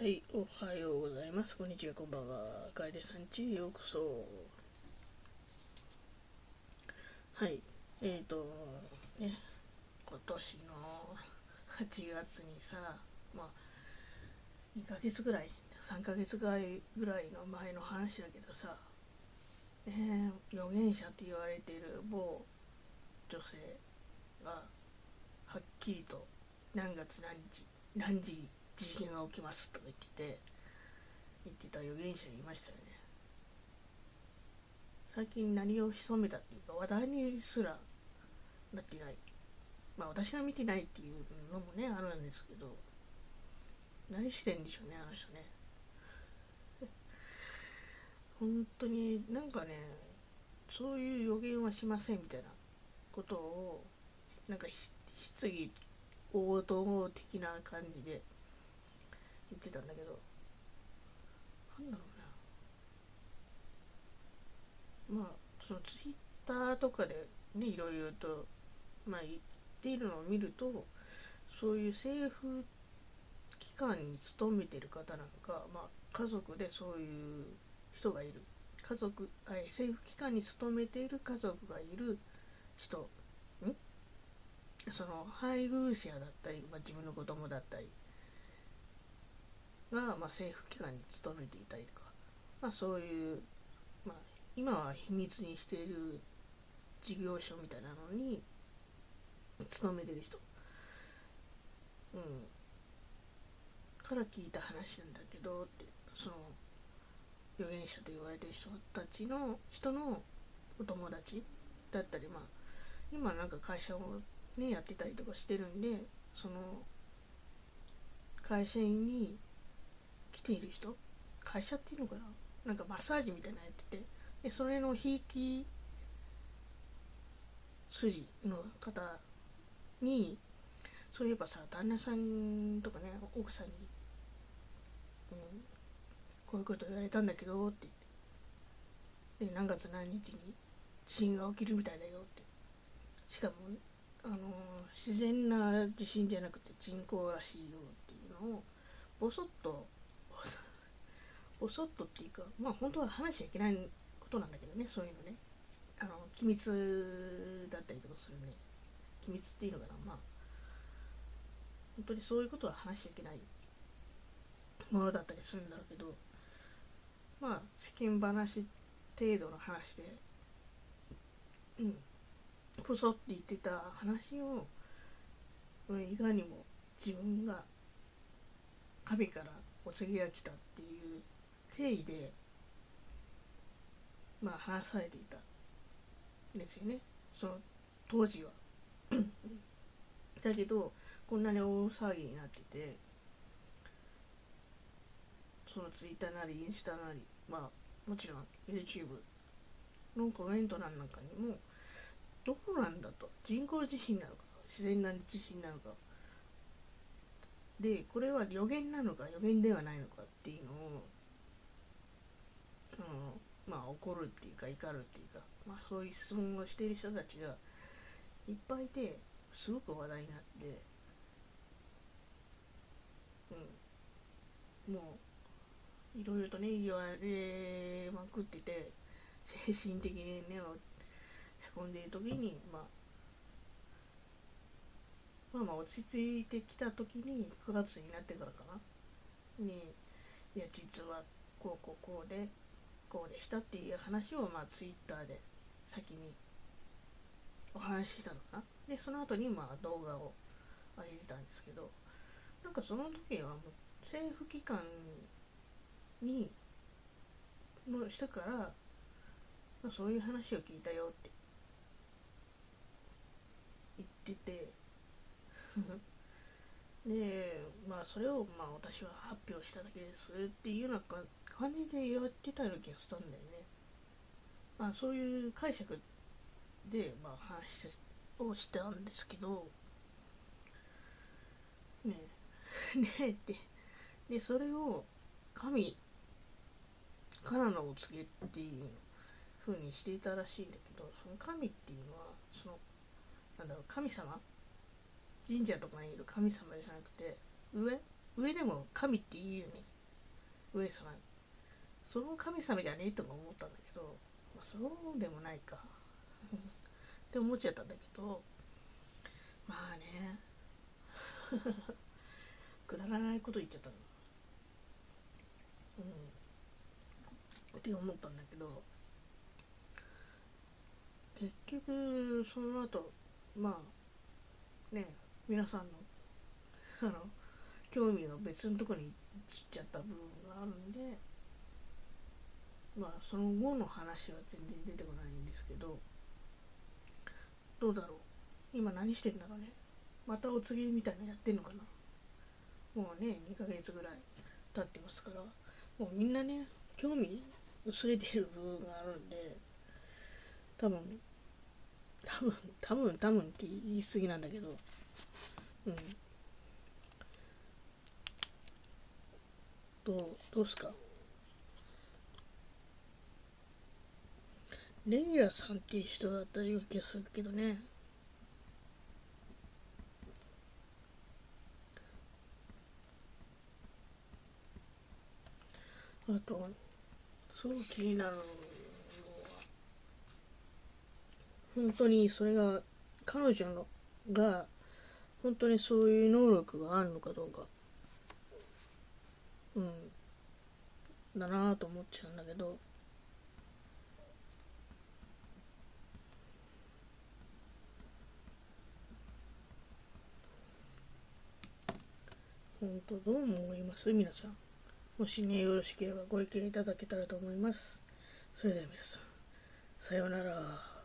はい、おはようございます。こんにちは、こんばんは。楓さんちへようこそ。はい、えーと、ね、今年の8月にさ、まあ、2ヶ月ぐらい、3ヶ月ぐらいぐらいの前の話だけどさ、ね、預言者って言われている某女性が、はっきりと何月何日、何時、事件が起きますとか言ってて言ってた預言者いましたよね。最近何を潜めたっていうか話題にすらなってない。まあ私が見てないっていうのもねあるんですけど何してんでしょうねあの人ね。本当になんかねそういう予言はしませんみたいなことをなんか質疑応答的な感じで言ってたんだけど。なんだろうな。まあそのツイッターとかでねいろいろとまあ言っているのを見るとそういう政府機関に勤めてる方なんか、まあ、家族でそういう人がいる。家族政府機関に勤めている家族がいる人ん？その配偶者だったり、まあ、自分の子供だったり、あ、政府機関に勤めていたりとか、まあ、そういう、まあ、今は秘密にしている事業所みたいなのに勤めてる人、うん、から聞いた話なんだけどってその預言者と言われてる人たちの人のお友達だったりまあ今なんか会社をねやってたりとかしてるんでその会社員に来ている人？会社っていうのかな？なんかマッサージみたいなのやってて。でそれのひいき筋の方にそういえばさ旦那さんとかね奥さんに、うん、こういうこと言われたんだけどってで何月何日に地震が起きるみたいだよって。しかもあの自然な地震じゃなくて人工らしいよっていうのをぼそっとぼそっとっていうかまあ本当は話しちゃいけないことなんだけどねそういうのね。あの機密だったりとかするね。機密っていうのかな。まあ本当にそういうことは話しちゃいけないものだったりするんだろうけどまあ世間話程度の話でうん。ぽそって言ってた話をいかにも自分が神からお告げが来たっていう定義でまあ話されていた。んですよね。その当時は。だけどこんなに大騒ぎになっててそのツイッターなりインスタなりまあもちろん YouTube のコメント欄なんかにもどうなんだと。人工地震なのか自然な地震なのか。でこれは予言なのか予言ではないのかっていうのをうん、まあ怒るっていうか怒るっていうか、まあ、そういう質問をしている人たちがいっぱいいてすごく話題になってうんもういろいろとね言われまくってて精神的にねへこんでいる時に、まあ、まあまあ落ち着いてきた時に9月になってからかな。にいや実はこうこうこうでこうでしたっていう話をまあツイッターで先にお話ししたのかな。でその後にまあ動画を上げてたんですけどなんかその時はもう政府機関にの人から、まあ、そういう話を聞いたよって言ってて でまあそれをまあ私は発表しただけですっていうような感じで言ってたような気がしたんだよね。まあそういう解釈でまあ話をしたんですけどねえ。ねえって。でそれを神からのお告げっていう風にしていたらしいんだけどその神っていうのはそのなんだろう神様？神社とかにいる神様じゃなくて上？上でも神って言うよね。上様。その神様じゃねえとも思ったんだけど、まあ、そうでもないか。って思っちゃったんだけどまあね。くだらないこと言っちゃったの。うん。って思ったんだけど結局その後まあね皆さんの あの興味の別のとこに行っちゃった部分があるんでまあその後の話は全然出てこないんですけどどうだろう。今何してんだろうね。またお告げみたいなのやってんのかな。もうね2ヶ月ぐらい経ってますから。もうみんなね興味薄れてる部分があるんで多分多分多分多分って言い過ぎなんだけど。うん。どうどうすか？レイラーさんっていう人だったような気がするけどね。あとすごく気になるのは本当にそれが彼女のが本当にそういう能力があるのかどうか。うん。だなぁと思っちゃうんだけど。本当どう思います。皆さんもしねよろしければご意見いただけたらと思います。それでは皆さんさようなら。